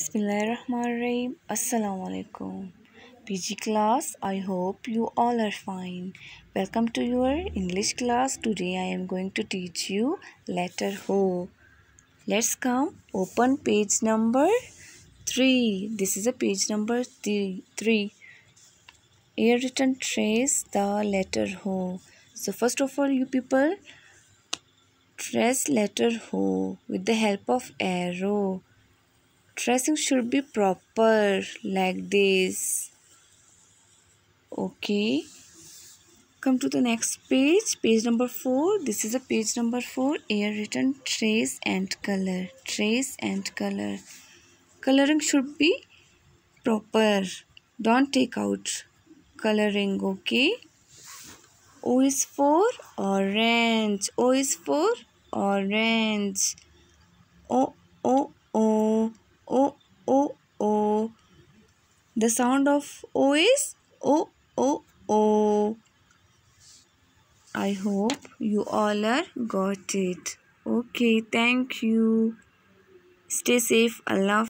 Bismillahirrahmanirrahim. Assalamu alaikum. PG class, I hope you all are fine. Welcome to your English class. Today I am going to teach you letter Ho. Let's come. Open page number 3. This is a page number 3. three. Here written trace the letter Ho. So first of all you people trace letter Ho with the help of arrow tracing should be proper like this. Okay. Come to the next page page number 4 this is a page number 4 here written trace and color trace and color. Coloring should be proper. Don't take out coloring okay? O is for orange. O is for orange. O O O O. The sound of O is O O O. I hope you all are got it. Okay, thank you. Stay safe. Allah.